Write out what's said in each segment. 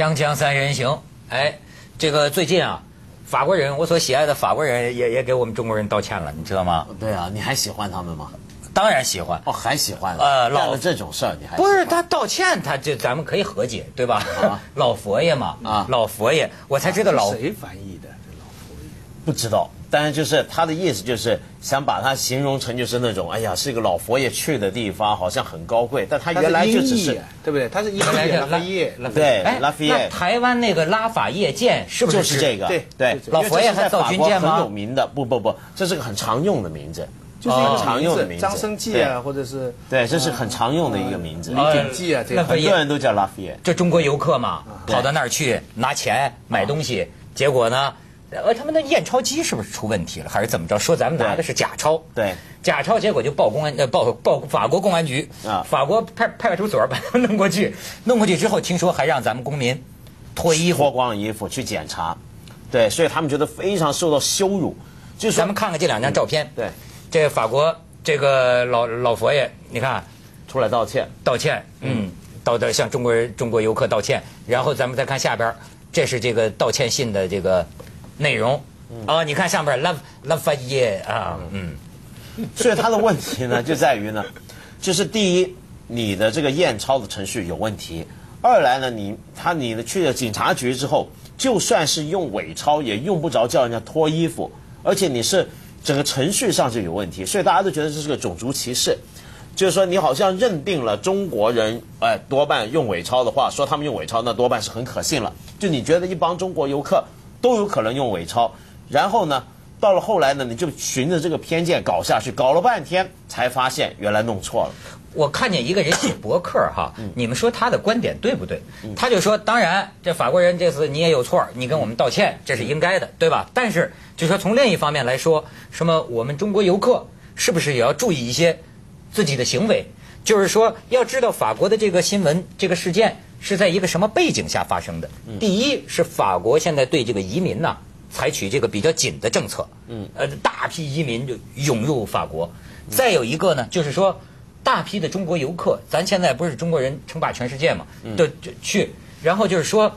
锵锵三人行，哎，这个最近啊，法国人，我所喜爱的法国人也也给我们中国人道歉了，你知道吗？对啊，你还喜欢他们吗？当然喜欢。哦，还喜欢？呃老这种事儿，你还不是他道歉，他就咱们可以和解，对吧？啊 老佛爷嘛，啊老佛爷，我才知道老谁翻译的？这老佛爷不知道，但是就是他的意思就是想把它形容成就是那种，哎呀，是一个老佛爷去的地方，好像很高贵，但他他原来就只是啊对不对？他是音原来拉菲叶，拉菲对拉菲耶。那台湾那个拉法叶剑是不是就是这个，对对，老佛爷还造军舰吗？很有名的，不不不，这是个很常用的名字，就是一个常用的名字，张生记啊，或者是对，这是很常用的一个名字，李锦记啊，这个。那很多人都叫拉菲耶。这中国游客嘛，跑到那儿去拿钱买东西，结果呢，呃，他们的验钞机是不是出问题了，还是怎么着？说咱们拿的是假钞，对，假钞，结果就报公安，呃，报报法国公安局啊。法国派派出所把他们弄过去，弄过去之后，听说还让咱们公民脱衣脱服。光衣服去检查，对，所以他们觉得非常受到羞辱，就是咱们看看这两张照片，对。这法国这个老老佛爷，你看出来道歉，道歉，嗯，道的向中国人中国游客道歉，然后咱们再看下边，这是这个道歉信的这个内容。啊，你看上边拉拉法耶啊，嗯，所以他的问题呢就在于呢，就是第一，你的这个验钞的程序有问题；二来呢，你他你去了警察局之后，就算是用伪钞，也用不着叫人家脱衣服，而且你是整个程序上就有问题，所以大家都觉得这是个种族歧视。就是说，你好像认定了中国人，哎，多半用伪钞的话，说他们用伪钞，那多半是很可信了。就你觉得一帮中国游客都有可能用伪钞，然后呢，到了后来呢，你就循着这个偏见搞下去，搞了半天才发现原来弄错了。我看见一个人写博客哈，嗯你们说他的观点对不对？他就说，当然这法国人这次你也有错，你跟我们道歉，这是应该的，对吧？但是就说从另一方面来说，什么我们中国游客是不是也要注意一些自己的行为？就是说，要知道法国的这个新闻这个事件是在一个什么背景下发生的。第一是法国现在对这个移民呢、采取这个比较紧的政策，嗯，呃，大批移民就涌入法国。再有一个呢，就是说，大批的中国游客，咱现在不是中国人称霸全世界嘛，就就去，然后就是说，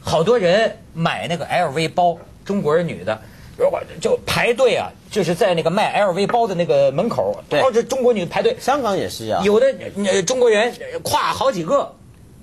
好多人买那个 LV 包，中国人女的，如果就排队啊，就是在那个卖 LV 包的那个门口，对抱着中国女排队，香港也是啊，有的呃中国人跨好几个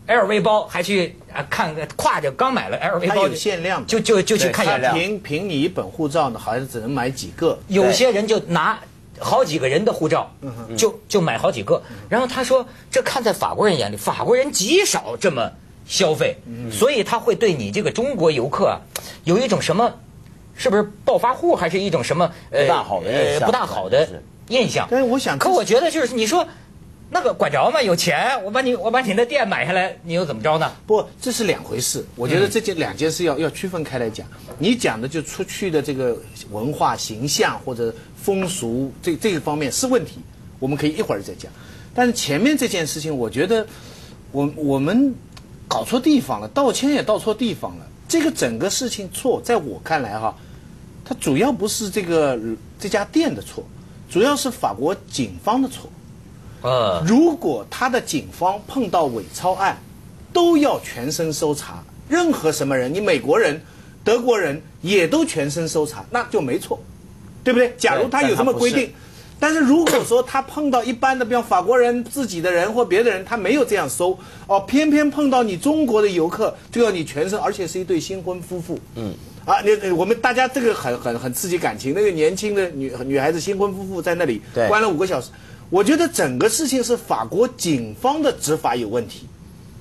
LV 包，还去啊看挎着刚买了 LV 包，它有限量就就就去看限量。凭凭你一本护照呢，好像只能买几个。有些人就拿好几个人的护照，嗯就就买好几个。然后他说，这看在法国人眼里，法国人极少这么消费，嗯所以他会对你这个中国游客啊，有一种什么，是不是暴发户，还是一种什么呃不大好的印象呃不大好的印象？但是我想可我觉得就是你说。那个管着吗？有钱，我把你我把你的店买下来，你又怎么着呢？不，这是两回事。我觉得这件两件事要要区分开来讲。你讲的就出去的这个文化形象或者风俗这这个方面是问题，我们可以一会儿再讲。但是前面这件事情，我觉得我我们搞错地方了，道歉也道错地方了。这个整个事情错，在我看来哈，它主要不是这个这家店的错，主要是法国警方的错。呃，如果他的警方碰到伪钞案，都要全身搜查，任何什么人，你美国人、德国人也都全身搜查，那就没错，对不对？假如他有这么规定，但是如果说他碰到一般的，比方法国人自己的人或别的人，他没有这样搜，哦，偏偏碰到你中国的游客，就要你全身，而且是一对新婚夫妇，嗯。啊，你我们大家这个很很很刺激感情。那个年轻的女女孩子新婚夫妇在那里关了五个小时，我觉得整个事情是法国警方的执法有问题。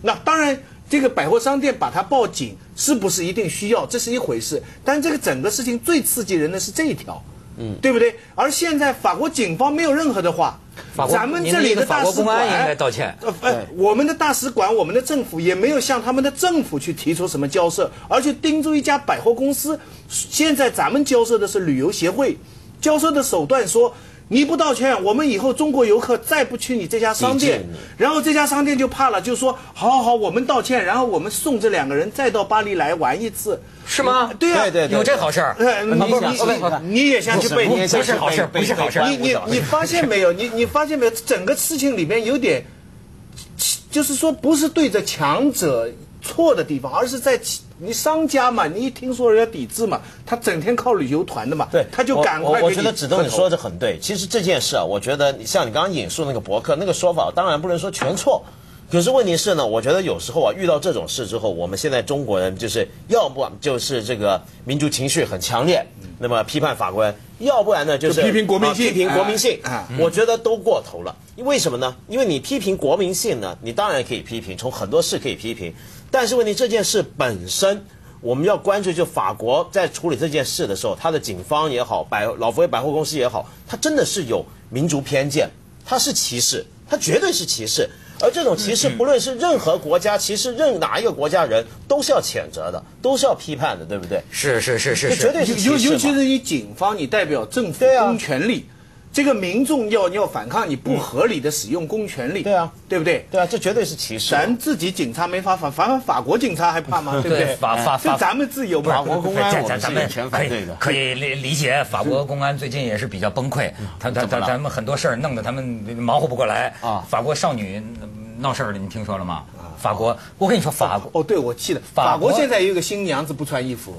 那当然，这个百货商店把它报警是不是一定需要，这是一回事。但这个整个事情最刺激人的是这一条，嗯，对不对？而现在法国警方没有任何的话，法国咱们这里的大法国使馆公安应该道歉。呃，呃，我们的大使馆、我们的政府也没有向他们的政府去提出什么交涉，而且盯住一家百货公司。现在咱们交涉的是旅游协会，交涉的手段说。你不道歉，我们以后中国游客再不去你这家商店然后这家商店就怕了，就说好好好，我们道歉，然后我们送这两个人再到巴黎来玩一次，是吗？对呀、对对对有这好事儿？呃，你你你你也想去背不是不是好事儿不是好事儿你你你发现没有？你你发现没有？整个事情里面有点，就是说不是对着强者错的地方，而是在其你商家嘛，你一听说人家抵制嘛，他整天靠旅游团的嘛，对，他就赶快我觉得子东你说的很对。其实这件事啊，我觉得你像你刚刚引述那个博客那个说法，当然不能说全错。可是问题是呢，我觉得有时候啊，遇到这种事之后，我们现在中国人就是要不就是这个民族情绪很强烈，那么批判法国人；要不然呢就是就批评国民性啊批评国民性哎哎。我觉得都过头了。为什么呢？因为你批评国民性呢，你当然可以批评，从很多事可以批评，但是问题这件事本身。我们要关注，就法国在处理这件事的时候，他的警方也好，百老佛爷百货公司也好，他真的是有民族偏见，他是歧视，他绝对是歧视。而这种歧视，不论是任何国家，歧视任哪一个国家人，都是要谴责的，都是要批判的，对不对？是是是是是，这绝对是歧尤。尤其是你警方，你代表政府公权力，这个民众要要反抗你不合理的使用公权力，对啊，对不对？对啊，这绝对是歧视。咱自己警察没法反，反反法国警察还怕吗？对不对？法法法这咱们自由嘛法。国公安咱咱们可以反对的可以理理解，法国公安最近也是比较崩溃，他他他咱们很多事儿弄得他们忙活不过来啊法国少女闹事儿了，你听说了吗？法国，我跟你说，法国哦，对，我记得法国法国现在有一个新娘子不穿衣服，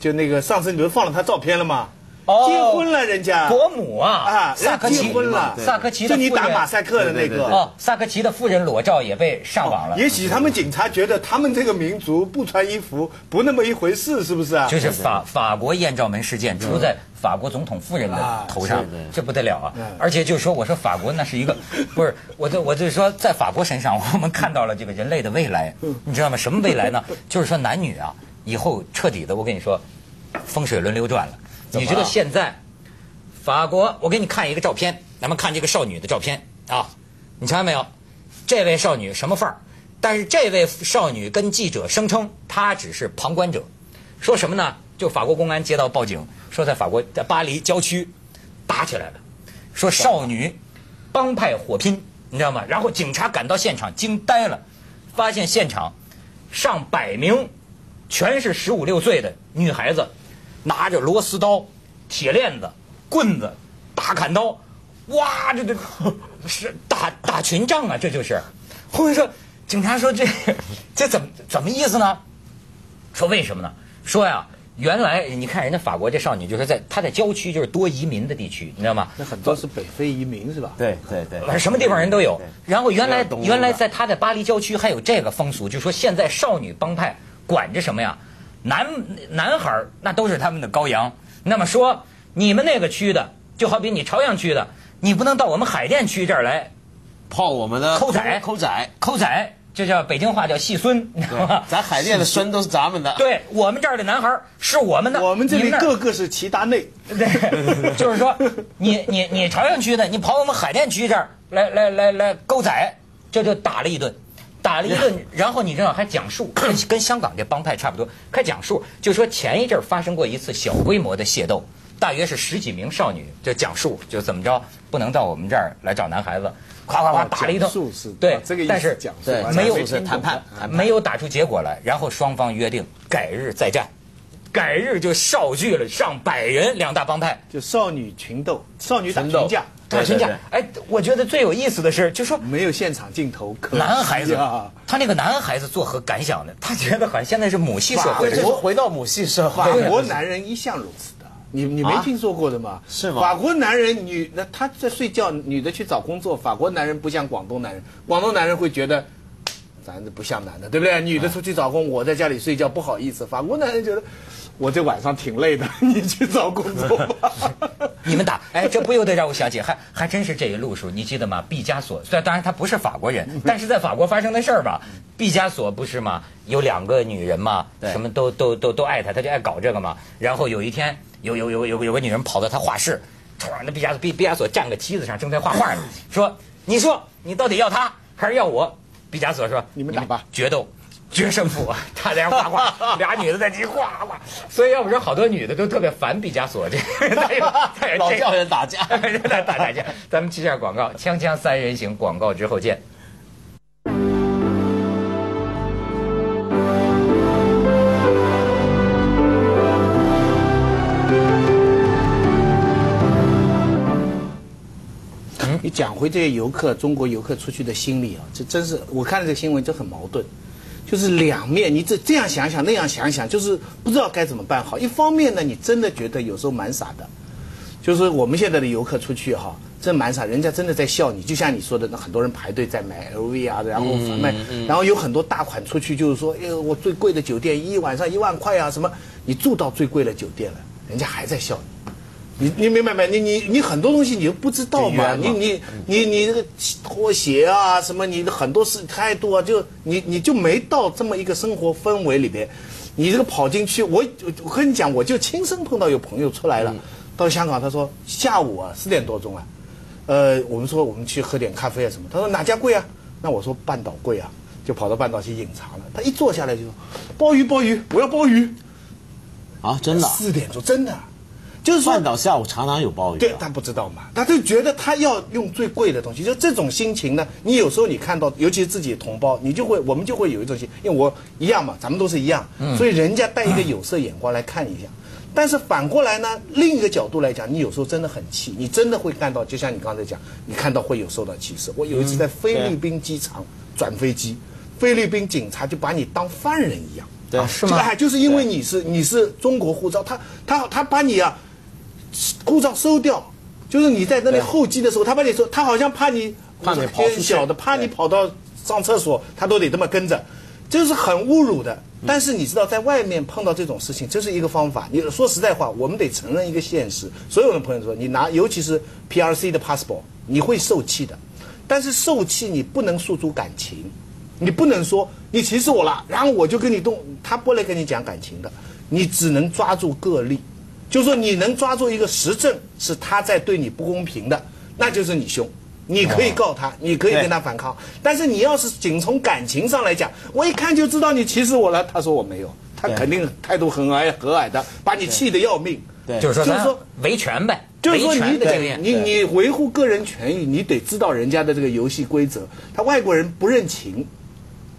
就那个上次你不是放了她照片了吗？哦结婚了人家伯母啊啊，萨科齐结婚了，萨科齐的就你打马赛克的那个。哦，萨科齐的夫人裸照也被上网了。也许他们警察觉得他们这个民族不穿衣服不那么一回事，是不是啊？就是法法国艳照门事件出在法国总统夫人的头上啊，这不得了啊嗯！而且就是说，我说法国那是一个，不是我就我就说，在法国身上，我们看到了这个人类的未来，你知道吗？什么未来呢？就是说男女啊，以后彻底的，我跟你说，风水轮流转了。你知道现在法国，我给你看一个照片，咱们看这个少女的照片啊，你瞧见没有？这位少女什么范儿？但是这位少女跟记者声称，她只是旁观者，说什么呢？就法国公安接到报警，说在法国在巴黎郊区打起来了，说少女帮派火拼，你知道吗？然后警察赶到现场，惊呆了，发现现场上百名全是十五六岁的女孩子，拿着螺丝刀、铁链子、棍子、大砍刀，哇，这这是打打群仗啊！这就是，后面说警察说这这怎么怎么意思呢？说为什么呢？说呀，原来你看人家法国这少女就是在她在郊区，就是多移民的地区，你知道吗？那很多是北非移民是吧？对对对，反正什么地方人都有。然后原来原来在她在巴黎郊区还有这个风俗，就说现在少女帮派管着什么呀？男男孩儿那都是他们的羔羊。那么说你们那个区的，就好比你朝阳区的，你不能到我们海淀区这儿来泡我们的抠仔抠仔，抠仔，这叫北京话叫细孙，你知道吗？咱海淀的孙都是咱们的。对我们这儿的男孩儿是我们的，我们这里个个是齐达内，对，就是说，你你你朝阳区的，你跑我们海淀区这儿来来来来勾仔，这就打了一顿，打了一顿，然后你知道还讲述，跟跟香港这帮派差不多，开讲述，就说前一阵发生过一次小规模的械斗，大约是十几名少女，就讲述就怎么着，不能到我们这儿来找男孩子，夸夸夸打了一顿。对啊这个但是讲述没有谈判没有打出结果来，然后双方约定改日再战，改日就少聚了上百人，两大帮派。就少女群斗，少女打群架，打群架，哎，我觉得最有意思的是，就说没有现场镜头，可男孩子啊，他那个男孩子作何感想呢？他觉得好像现在是母系社会这是的人，回到母系社会。法国男人一向如此的，你你没啊听说过的吗？是吗法国男人女那他在睡觉，女的去找工作。法国男人不像广东男人，广东男人会觉得。咱这不像男的，对不对？女的出去找工，我在家里睡觉不好意思。法国男人觉得，我这晚上挺累的，你去找工作吧。你们打，哎，这不由得让我想起，还还真是这一路数，你记得吗？毕加索，虽然当然他不是法国人，但是在法国发生的事儿吧，毕加索不是吗？有两个女人嘛，对什么都都都都爱他，他就爱搞这个嘛。然后有一天，有有有有有个女人跑到他画室，突然那毕加索毕毕加索站个梯子上，正在画画呢，说：“你说你到底要他还是要我？”毕加索说：“你们打吧，决斗。”决胜负，他在那画画，俩女的在一起画画，所以要不说好多女的都特别烦毕加索这 老叫人打架。打打打架。咱们去下广告，锵锵三人行，广告之后见。你讲回这些游客，中国游客出去的心理啊，这真是我看了这个新闻就很矛盾。就是两面，你这这样想想那样想想，就是不知道该怎么办好。一方面呢，你真的觉得有时候蛮傻的，就是我们现在的游客出去哈，真蛮傻，人家真的在笑你，就像你说的，那很多人排队在买 LV 啊，然后贩卖，然后有很多大款出去，就是说，哎呦，我最贵的酒店一晚上一万块啊，什么，你住到最贵的酒店了，人家还在笑你。你你明白没？你你你很多东西你都不知道嘛，你你你你这个拖鞋啊什么，你的很多事态度啊，就你你就没到这么一个生活氛围里边，你这个跑进去，我我跟你讲，我就亲身碰到有朋友出来了，到香港，他说下午啊四点多钟啊，呃，我们说我们去喝点咖啡啊什么，他说哪家贵啊？那我说半岛贵啊，就跑到半岛去饮茶了。他一坐下来就说鲍鱼鲍鱼，我要鲍鱼。啊，真的啊。四点钟真的，就是说半岛下午常常有暴雨对啊。他不知道嘛，他就觉得他要用最贵的东西，就这种心情呢。你有时候你看到，尤其是自己同胞，你就会，我们就会有一种心，因为我一样嘛，咱们都是一样，所以人家带一个有色眼光来看一下。但是反过来呢，另一个角度来讲，你有时候真的很气，你真的会看到，就像你刚才讲，你看到会有受到歧视。我有一次在菲律宾机场转飞机，菲律宾警察就把你当犯人一样。对啊是吗？哎，就是因为你是你是中国护照，他他他把你啊护照收掉，就是你在那里候机的时候，他把你说，他好像怕你怕你跑出去小的，怕你跑到上厕所，他都得这么跟着，这是很侮辱的。但是你知道，在外面碰到这种事情，这是一个方法。你说实在话，我们得承认一个现实。所有的朋友说，你拿尤其是 PRC 的 passport，你会受气的，但是受气你不能诉诸感情。你不能说你歧视我了，然后我就跟你动，他不来跟你讲感情的，你只能抓住个例，就是说你能抓住一个实证是他在对你不公平的，那就是你凶，你可以告他，你可以跟他反抗，但是你要是仅从感情上来讲，我一看就知道你歧视我了，他说我没有，他肯定态度很和和蔼的，把你气得要命。对就是说就是说维权呗，就是说你得的经验。你你维护个人权益，你得知道人家的这个游戏规则。他外国人不认情，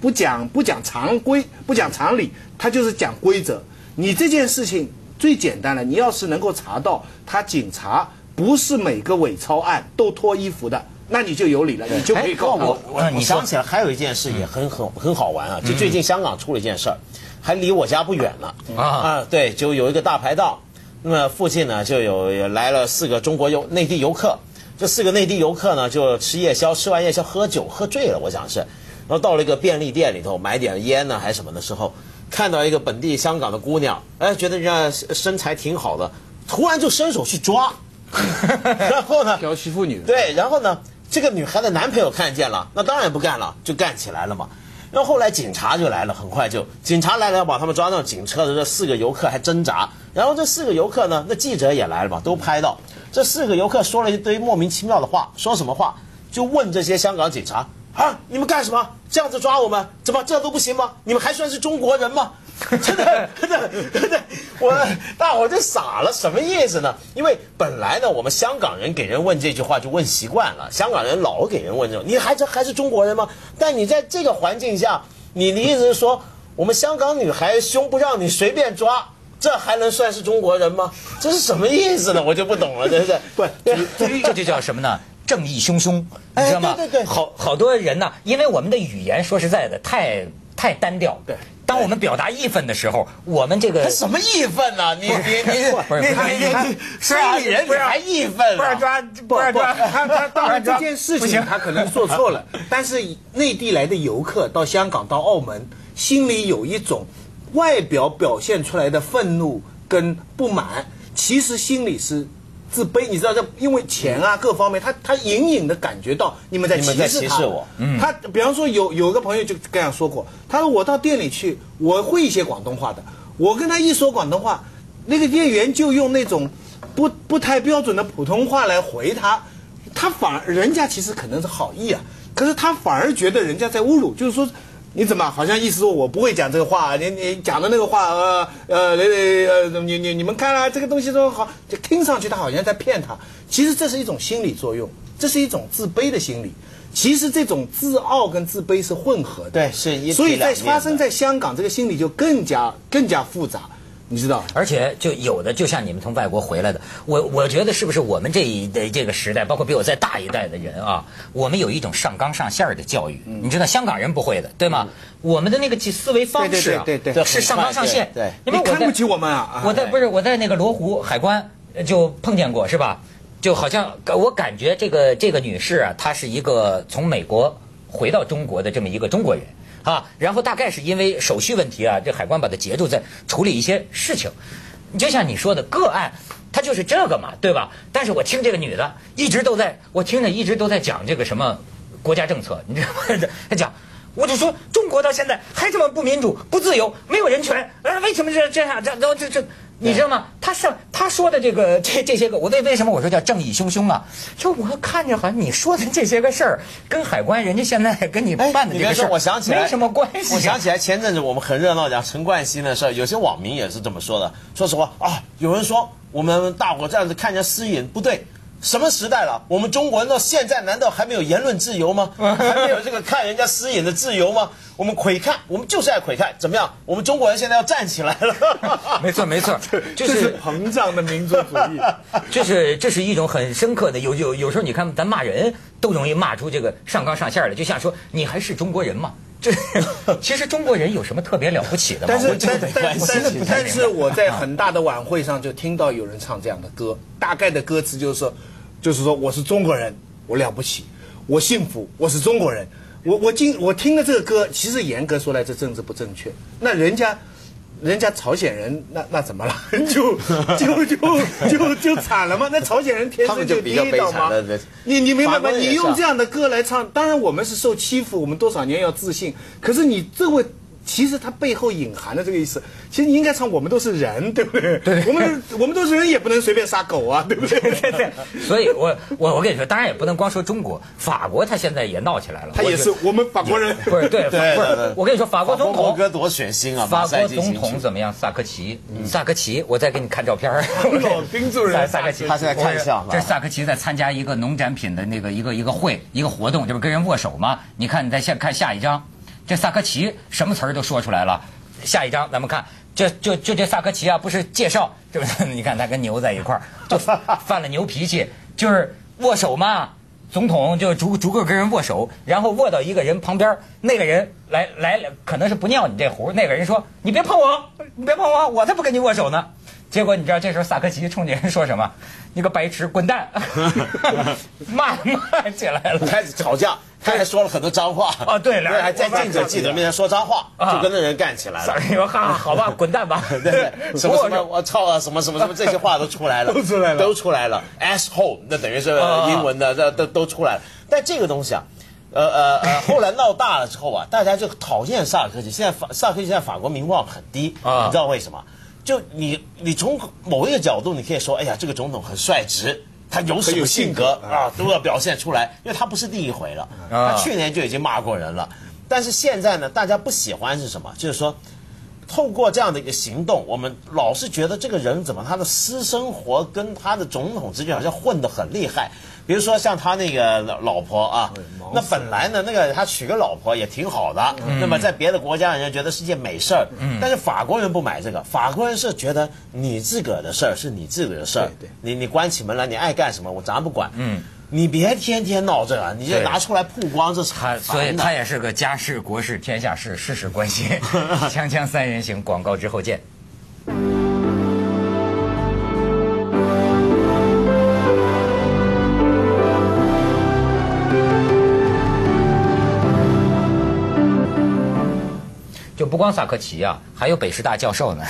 不讲不讲常规，不讲常理，他就是讲规则。你这件事情最简单了，你要是能够查到他警察不是每个伪钞案都脱衣服的，那你就有理了，你就可以哎告。我我想起来还有一件事也很很很好玩啊，就最近香港出了一件事儿，还离我家不远了啊。啊，对，就有一个大排档，那么附近呢就有有来了四个中国游内地游客，这四个内地游客呢就吃夜宵，吃完夜宵喝酒喝醉了，我想是，然后到了一个便利店里头买点烟呢还是什么的时候，看到一个本地香港的姑娘，哎，觉得人家身材挺好的，突然就伸手去抓，然后呢，调戏妇女。对，然后呢，这个女孩的男朋友看见了，那当然不干了，就干起来了嘛。然后后来警察就来了，很快就警察来了，要把他们抓到警车的这四个游客还挣扎。然后这四个游客呢，那记者也来了嘛，都拍到这四个游客说了一堆莫名其妙的话，说什么话？就问这些香港警察啊，你们干什么？这样子抓我们，怎么这都不行吗？你们还算是中国人吗？真的，真的，真的，我大伙儿就傻了，什么意思呢？因为本来呢，我们香港人给人问这句话就问习惯了，香港人老给人问这种，你还是还是中国人吗？但你在这个环境下，你的意思是说，我们香港女孩胸不让你随便抓，这还能算是中国人吗？这是什么意思呢？我就不懂了，真是。不这就叫什么呢？正义汹汹，你知道吗？哎对对对好好多人呢，因为我们的语言说实在的太太单调。对当我们表达义愤的时候，我们这个还什么义愤呢？你你你不是你你你是啊生意人你不是还义愤啊？不是抓不不是抓他他当然抓这件事情他可能做错了，但是内地来的游客到香港到澳门，心里有一种外表表现出来的愤怒跟不满，其实心里是。自卑，你知道这，因为钱啊各方面，他他隐隐的感觉到你们在歧视他。他比方说有有个朋友就这样说过，他说我到店里去，我会一些广东话的，我跟他一说广东话，那个店员就用那种不不太标准的普通话来回他，他反而人家其实可能是好意啊，可是他反而觉得人家在侮辱，就是说。你怎么好像意思说我不会讲这个话？你你讲的那个话，呃呃呃呃，你你你们看啊，这个东西都好，就听上去他好像在骗他。其实这是一种心理作用，这是一种自卑的心理。其实这种自傲跟自卑是混合的。对是一所以在发生在香港，这个心理就更加更加复杂。你知道？而且就有的就像你们从外国回来的，我我觉得是不是我们这一的这个时代，包括比我再大一代的人啊，我们有一种上纲上线儿的教育，嗯你知道香港人不会的，对吗？我们的那个思维方式啊，对对对对是上纲上线。对你看不起我们啊！我在不是我在那个罗湖海关呃就碰见过是吧？就好像我感觉这个这个女士啊，她是一个从美国回到中国的这么一个中国人啊，然后大概是因为手续问题啊，这海关把它截住，在处理一些事情。就像你说的个案，它就是这个嘛，对吧？但是我听这个女的一直都在，我听着一直都在讲这个什么国家政策，你知道吗？她讲。我就说，中国到现在还这么不民主、不自由、没有人权，啊，为什么这这样？这这这这，你知道吗？他上他说的这个 这这些个，我为为什么我说叫正义汹汹啊？就我看着好像你说的这些个事儿，跟海关人家现在跟你办的这个事儿，我想起来没什么关系啊。我想起来前阵子我们很热闹讲陈冠希的事儿，有些网民也是这么说的。说实话啊，有人说我们大伙这样子看人家私隐不对。什么时代了？我们中国人到现在难道还没有言论自由吗？还没有这个看人家私隐的自由吗？我们窥看，我们就是爱窥看，怎么样？我们中国人现在要站起来了。没 错没错，就这是是膨胀的民族主义。这是这是一种很深刻的，有有有时候你看咱骂人都容易骂出这个上纲上线儿来，就像说你还是中国人吗？这其实中国人有什么特别了不起的吗？但是但但我真的但不太明白但是我在很大的晚会上就听到有人唱这样的歌，大概的歌词就是说，就是说我是中国人，我了不起，我幸福，我是中国人。我我今我听了这个歌，其实严格说来，这政治不正确。那人家。人家朝鲜人那那怎么了？就就就就就惨了吗？那朝鲜人天生就跌倒吗？你你明白吗？你用这样的歌来唱，当然我们是受欺负，我们多少年要自信。可是你这位，其实它背后隐含的这个意思，其实你应该唱我们都是人，对不对？对，我们我们都是人，也不能随便杀狗啊，对不对？对对，所以我我我跟你说，当然也不能光说中国，法国他现在也闹起来了。他也是我们法国人，不是对 不对我跟你说，法国总统国歌多血腥啊！法国总统怎么样？萨科齐，萨科齐，我再给你看照片儿。老盯住人萨萨科齐，他是在看相这萨科齐在参加一个农展品的那个一个一个会一个活动，这不跟人握手吗？你看，你再先看下一张，这萨科齐什么词儿都说出来了。下一章咱们看，这就就这萨科齐啊，不是介绍，这不是？你看他跟牛在一块儿，就犯了牛脾气，就是握手嘛。总统就逐逐个跟人握手，然后握到一个人旁边，那个人来来可能是不尿你这壶，那个人说你别碰我，你别碰我，我才不跟你握手呢。结果你知道这时候萨科齐冲这人说什么？你个白痴，滚蛋！骂骂起来了。开始吵架，他还说了很多脏话。哦对 俩人还在记者记者面前说脏话，啊就跟那人干起来了。萨科齐说哈哈，好吧，滚蛋吧。对对，什么什么我操啊，什么什么什么这些话都出来了，都出来了都出来了。asshole 那等于是啊英文的，这都都出来了。但这个东西啊，呃呃呃，后来闹大了之后啊，大家就讨厌萨尔科齐。现在法萨尔科齐在法国名望很低，啊你知道为什么？就你你从某一个角度，你可以说，哎呀，这个总统很率直。他有什么性格啊，都要表现出来，因为他不是第一回了，啊他去年就已经骂过人了。但是现在呢，大家不喜欢是什么？就是说，透过这样的一个行动，我们老是觉得这个人怎么他的私生活跟他的总统之间好像混得很厉害。比如说像他那个老老婆啊，那本来呢，那个他娶个老婆也挺好的，那么在别的国家人家觉得是件美事儿，但是法国人不买这个，法国人是觉得你自个儿的事儿是你自个儿的事儿对对，你你关起门来你爱干什么我咱不管，嗯，你别天天闹这个，你就拿出来曝光，这是他所以他也是个家事国事天下事事事关心。锵锵三人行，广告之后见。不光萨科齐啊，还有北师大教授呢。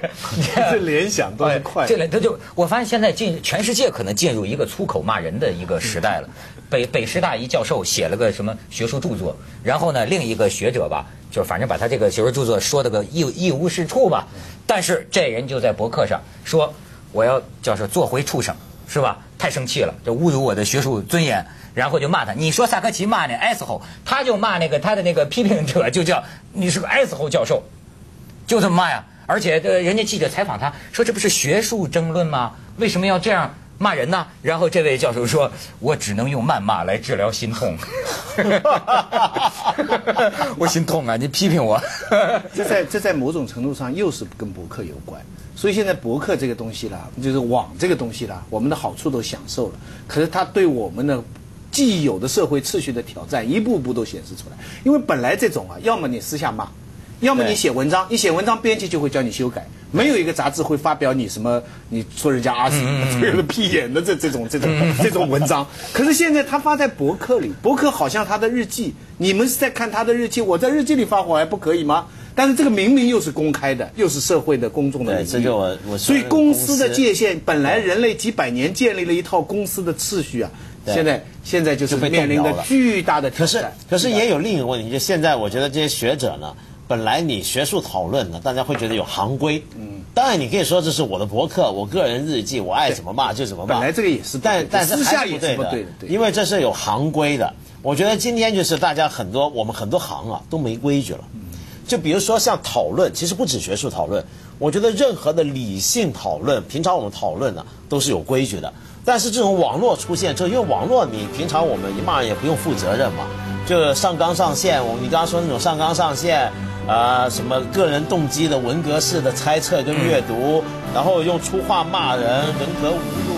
这联想都是快哎这里他就我发现现在进全世界可能进入一个粗口骂人的一个时代了。北北师大一教授写了个什么学术著作，然后呢，另一个学者吧，就是反正把他这个学术著作说的个一一无是处吧。但是这人就在博客上说，我要叫是做回畜生，是吧？太生气了，就侮辱我的学术尊严。然后就骂他，你说萨科齐骂那 S 后他就骂那个他的那个批评者就叫你是个 S 后教授，就这么骂呀。而且呃，人家记者采访他说：“这不是学术争论吗？为什么要这样骂人呢？然后这位教授说：“我只能用谩骂来治疗心痛。”我心痛啊！你批评我。这在这在某种程度上又是跟博客有关。所以现在博客这个东西啦，就是网这个东西啦，我们的好处都享受了，可是它对我们的既有的社会秩序的挑战，一步步都显示出来。因为本来这种啊，要么你私下骂。要么你写文章，你写文章，编辑就会叫你修改。没有一个杂志会发表你什么你说人家阿斯这个屁眼的这这种这种这种文章。可是现在他发在博客里，博客好像他的日记，你们是在看他的日记，我在日记里发火还不可以吗？但是这个明明又是公开的，又是社会的公众的领域。这就我我所以公司的界限，本来人类几百年建立了一套公司的秩序啊，现在现在就是面临着巨大的挑战。可是可是也有另一个问题，就现在我觉得这些学者呢。本来你学术讨论呢，大家会觉得有行规。嗯，当然你可以说这是我的博客，我个人日记，我爱怎么骂就怎么骂。本来这个也是，但但是私下也是不对的，因为这是有行规的。我觉得今天就是大家很多我们很多行啊都没规矩了。就比如说像讨论，其实不止学术讨论，我觉得任何的理性讨论，平常我们讨论呢都是有规矩的。但是这种网络出现之后，因为网络你平常我们一骂人也不用负责任嘛，就上纲上线。我你刚刚说那种上纲上线。啊，什么个人动机的文革式的猜测跟阅读，然后用粗话骂人，人格侮辱。